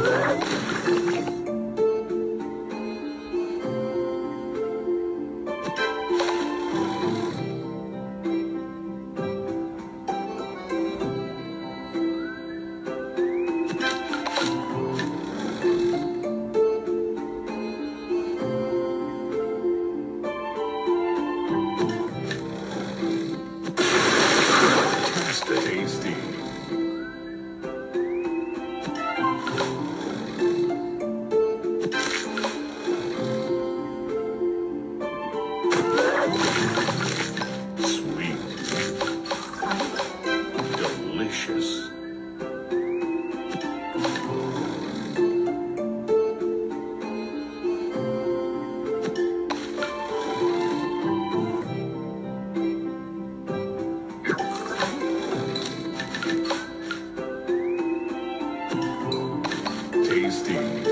フフフフ。Steve.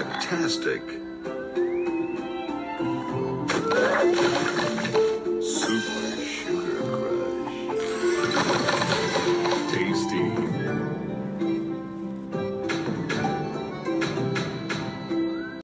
Fantastic.